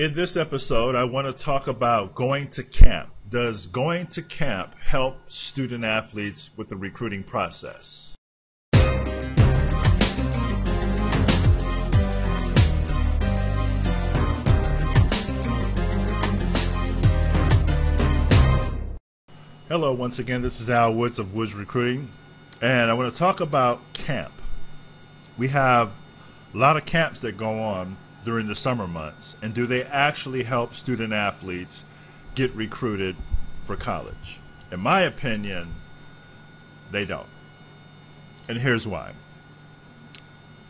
In this episode, I want to talk about going to camp. Does going to camp help student athletes with the recruiting process? Hello, once again, this is Al Woods of Woods Recruiting, and I want to talk about camp. We have a lot of camps that go on during the summer months, and do they actually help student athletes get recruited for college? In my opinion, they don't. And here's why.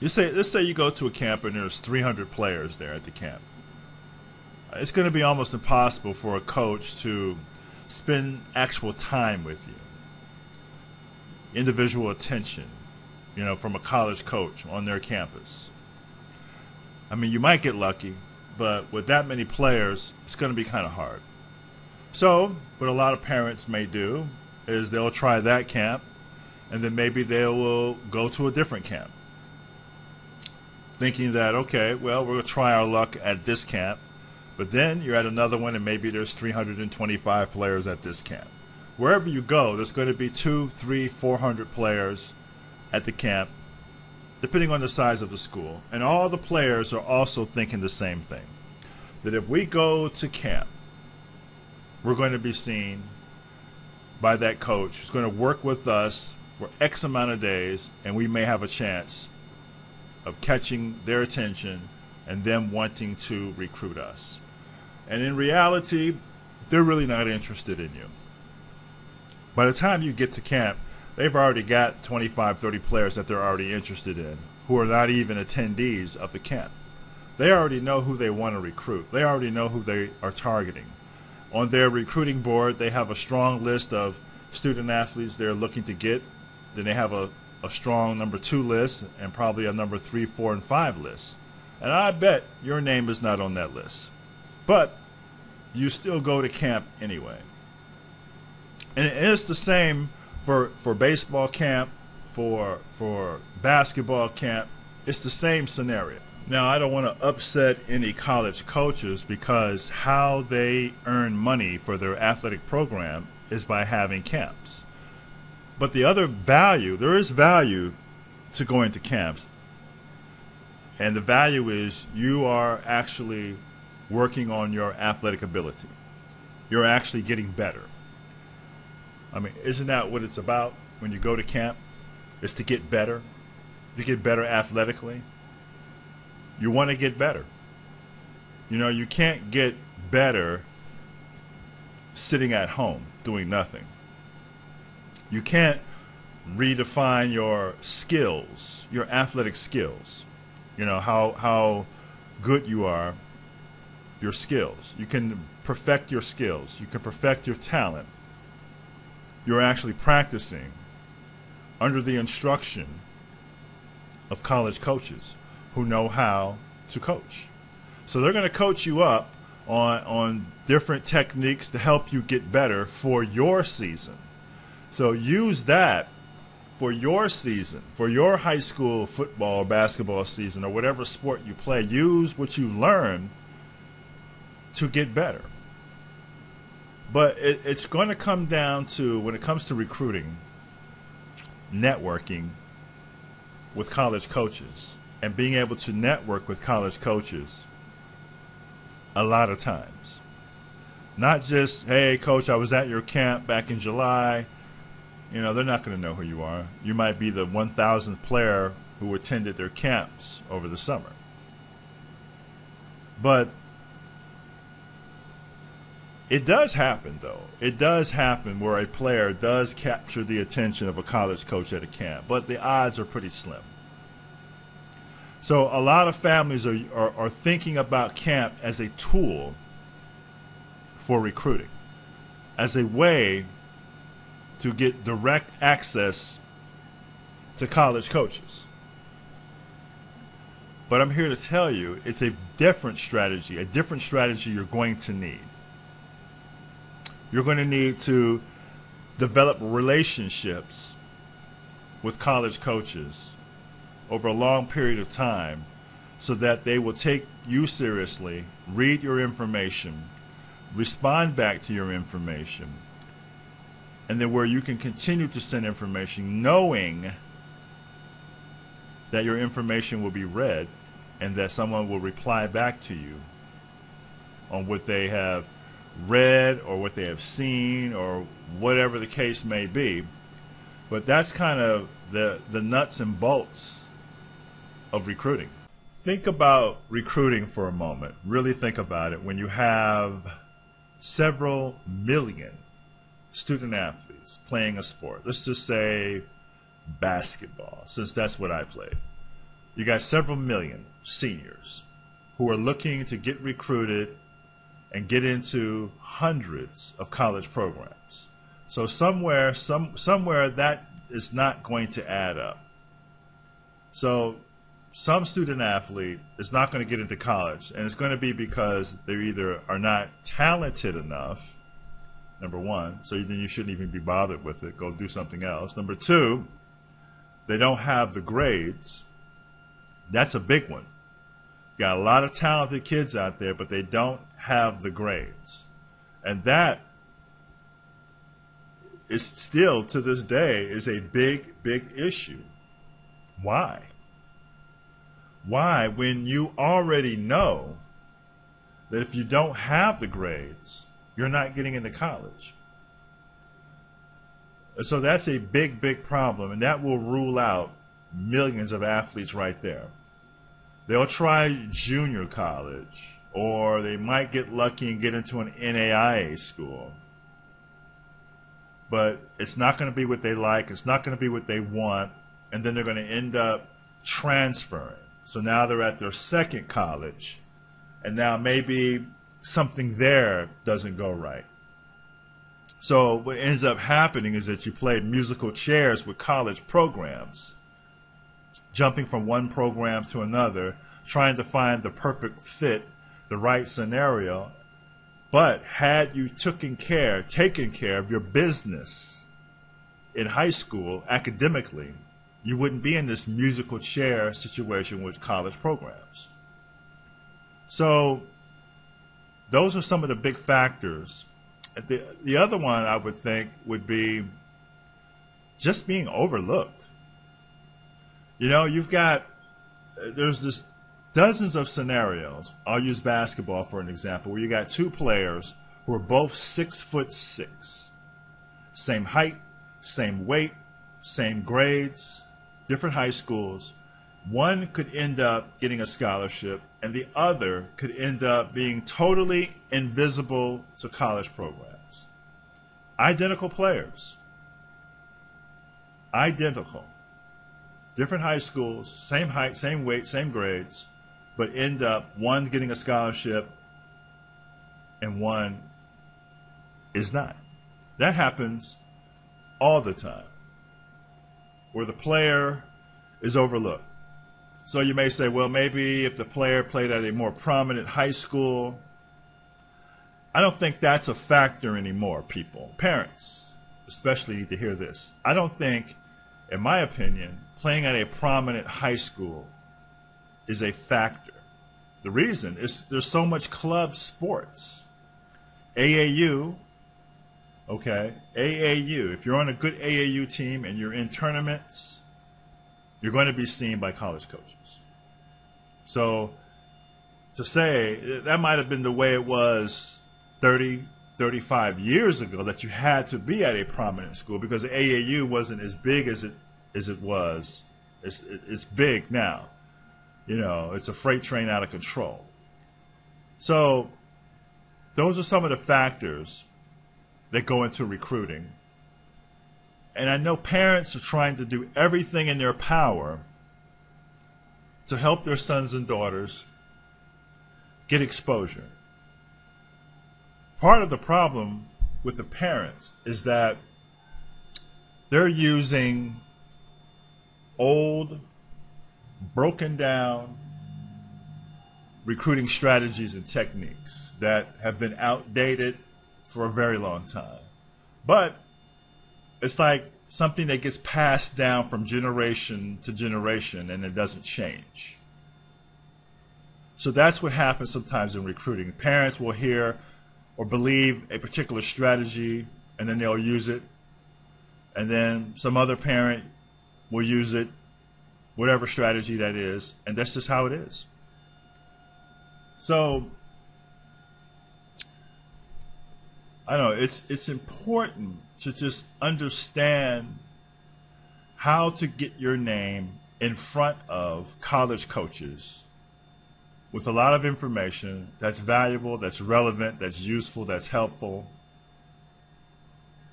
You say let's say you go to a camp and there's 300 players there at the camp. It's going to be almost impossible for a coach to spend actual time with you. Individual attention, you know, from a college coach on their campus. I mean, you might get lucky, but with that many players, it's going to be kind of hard. So, what a lot of parents may do is they'll try that camp, and then maybe they will go to a different camp, thinking that, okay, well, we're going to try our luck at this camp, but then you're at another one, and maybe there's 325 players at this camp. Wherever you go, there's going to be two, three, four hundred players at the camp, depending on the size of the school. And all the players are also thinking the same thing that if we go to camp, we're going to be seen by that coach who's going to work with us for X amount of days, and we may have a chance of catching their attention and them wanting to recruit us. And in reality, they're really not interested in you. By the time you get to camp, they've already got 25, 30 players that they're already interested in who are not even attendees of the camp. They already know who they want to recruit, they already know who they are targeting. On their recruiting board, they have a strong list of student athletes they're looking to get. Then they have a, a strong number two list and probably a number three, four, and five list. And I bet your name is not on that list. But you still go to camp anyway. And it's the same for for baseball camp, for for basketball camp. It's the same scenario. Now, I don't want to upset any college coaches because how they earn money for their athletic program is by having camps. But the other value, there is value to going to camps. And the value is you are actually working on your athletic ability. You're actually getting better. I mean, isn't that what it's about when you go to camp? Is to get better, to get better athletically. You want to get better. You know, you can't get better sitting at home doing nothing. You can't redefine your skills, your athletic skills. You know, how how good you are your skills. You can perfect your skills. You can perfect your talent. You're actually practicing under the instruction of college coaches who know how to coach. So they're going to coach you up on on different techniques to help you get better for your season. So use that for your season, for your high school football, basketball season, or whatever sport you play. Use what you learn to get better. But it, it's going to come down to, when it comes to recruiting, networking with college coaches and being able to network with college coaches a lot of times. Not just, hey, coach, I was at your camp back in July. You know, they're not going to know who you are. You might be the 1,000th player who attended their camps over the summer. But it does happen, though. It does happen where a player does capture the attention of a college coach at a camp, but the odds are pretty slim. So a lot of families are, are, are thinking about camp as a tool for recruiting, as a way to get direct access to college coaches. But I'm here to tell you it's a different strategy, a different strategy you're going to need you're going to need to develop relationships with college coaches over a long period of time so that they will take you seriously read your information, respond back to your information, and then where you can continue to send information knowing that your information will be read and that someone will reply back to you on what they have read or what they have seen or whatever the case may be. But that's kind of the, the nuts and bolts of recruiting. Think about recruiting for a moment. Really think about it when you have several million student athletes playing a sport. Let's just say basketball, since that's what I played. You got several million seniors who are looking to get recruited and get into hundreds of college programs. So somewhere, some somewhere that is not going to add up. So some student athlete is not going to get into college, and it's going to be because they either are not talented enough. Number one, so then you shouldn't even be bothered with it. Go do something else. Number two, they don't have the grades. That's a big one. Got a lot of talented kids out there, but they don't have the grades. And that is still to this day is a big, big issue. Why? Why, when you already know that if you don't have the grades, you're not getting into college? So that's a big, big problem, and that will rule out millions of athletes right there. They'll try junior college, or they might get lucky and get into an NAIA school. But it's not going to be what they like, it's not going to be what they want, and then they're going to end up transferring. So now they're at their second college, and now maybe something there doesn't go right. So what ends up happening is that you play musical chairs with college programs, jumping from one program to another, trying to find the perfect fit, the right scenario. But had you taken care, taken care of your business in high school academically, you wouldn't be in this musical chair situation with college programs. So those are some of the big factors. The, the other one I would think would be just being overlooked. You know, you've got, uh, there's this dozens of scenarios. I'll use basketball for an example, where you got two players who are both six foot six, same height, same weight, same grades, different high schools. One could end up getting a scholarship, and the other could end up being totally invisible to college programs. Identical players. Identical. Different high schools, same height, same weight, same grades, but end up one getting a scholarship and one is not. That happens all the time where the player is overlooked. So you may say, well, maybe if the player played at a more prominent high school, I don't think that's a factor anymore, people. Parents, especially, need to hear this. I don't think, in my opinion, playing at a prominent high school is a factor. The reason is there's so much club sports. AAU Okay, AAU. If you're on a good AAU team and you're in tournaments, you're going to be seen by college coaches. So to say that might have been the way it was 30, 35 years ago that you had to be at a prominent school because AAU wasn't as big as it as it was. It's, it's big now. You know, it's a freight train out of control. So those are some of the factors that go into recruiting. And I know parents are trying to do everything in their power to help their sons and daughters get exposure. Part of the problem with the parents is that they're using old, broken down recruiting strategies and techniques that have been outdated for a very long time. But it's like something that gets passed down from generation to generation and it doesn't change. So that's what happens sometimes in recruiting. Parents will hear or believe a particular strategy and then they'll use it. And then some other parent will use it, whatever strategy that is. And that's just how it is. So I know, it's it's important to just understand how to get your name in front of college coaches with a lot of information that's valuable, that's relevant, that's useful, that's helpful,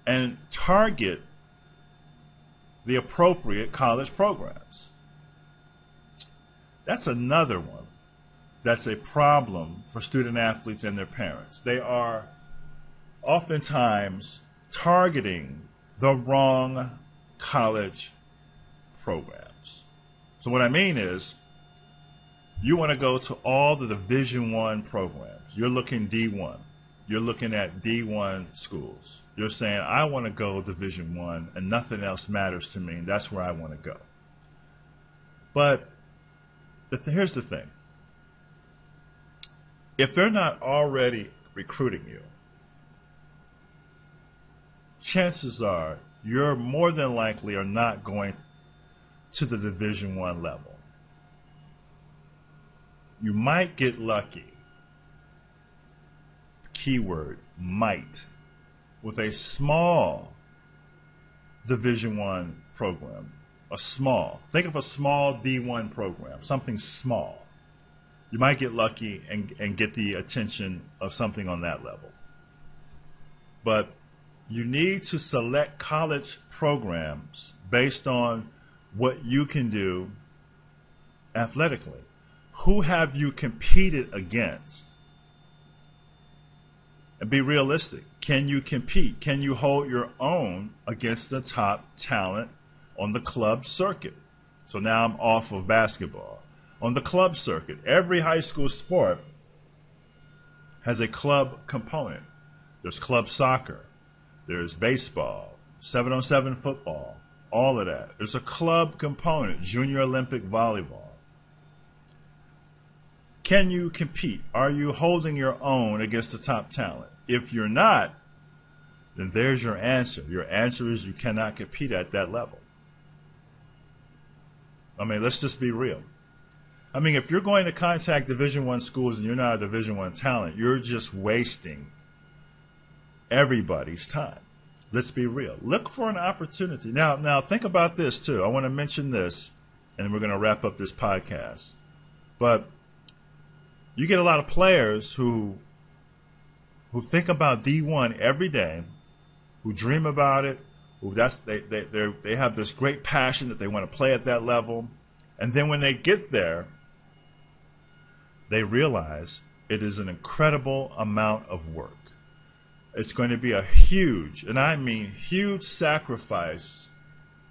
and target the appropriate college programs. That's another one that's a problem for student athletes and their parents. They are oftentimes targeting the wrong college programs. So what I mean is you want to go to all the division 1 programs. You're looking D1. You're looking at D1 schools. You're saying I want to go division 1 and nothing else matters to me and that's where I want to go. But the th- here's the thing. If they're not already recruiting you, chances are you're more than likely are not going to the division 1 level. You might get lucky. Keyword might with a small division 1 program. A small. Think of a small D1 program, something small. You might get lucky and, and get the attention of something on that level. But you need to select college programs based on what you can do athletically. Who have you competed against? And be realistic. Can you compete? Can you hold your own against the top talent on the club circuit? So now I'm off of basketball. On the club circuit, every high school sport has a club component. There's club soccer, there's baseball, seven on seven football, all of that. There's a club component, junior Olympic volleyball. Can you compete? Are you holding your own against the top talent? If you're not, then there's your answer. Your answer is you cannot compete at that level. I mean, let's just be real. I mean, if you're going to contact Division One schools and you're not a Division One talent, you're just wasting everybody's time. Let's be real. Look for an opportunity. Now, now think about this too. I want to mention this, and we're going to wrap up this podcast. But you get a lot of players who who think about D1 every day, who dream about it, who that's they they they have this great passion that they want to play at that level, and then when they get there, they realize it is an incredible amount of work. It's going to be a huge, and I mean huge sacrifice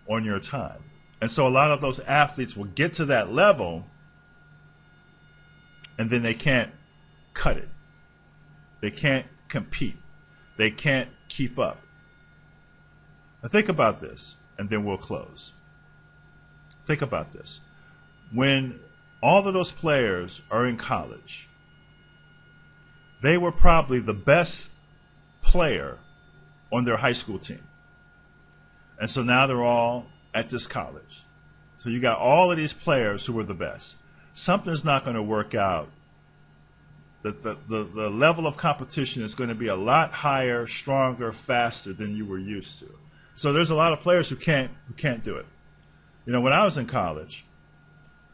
on your time. And so a lot of those athletes will get to that level and then they can't cut it. They can't compete. They can't keep up. Now think about this, and then we'll close. Think about this. When all of those players are in college, they were probably the best player on their high school team. And so now they're all at this college. So you got all of these players who were the best. Something's not going to work out. The, the, the, level of competition is going to be a lot higher, stronger, faster than you were used to. So there's a lot of players who can't who can't do it. You know, when I was in college,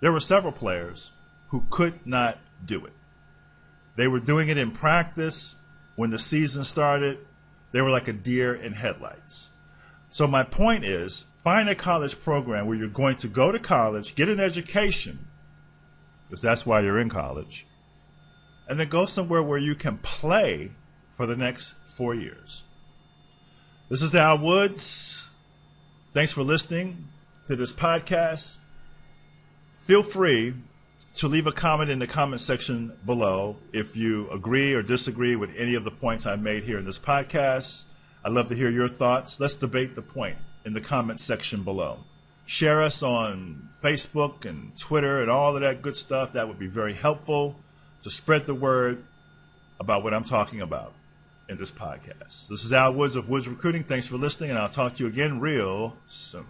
there were several players who could not do it. They were doing it in practice, when the season started, they were like a deer in headlights. So my point is, find a college program where you're going to go to college, get an education, because that's why you're in college, and then go somewhere where you can play for the next four years. This is Al Woods. Thanks for listening to this podcast. Feel free to leave a comment in the comment section below if you agree or disagree with any of the points I made here in this podcast. I'd love to hear your thoughts. Let's debate the point in the comment section below. Share us on Facebook and Twitter and all of that good stuff. That would be very helpful. To spread the word about what I'm talking about in this podcast. This is Al Woods of Woods Recruiting. Thanks for listening, and I'll talk to you again real soon.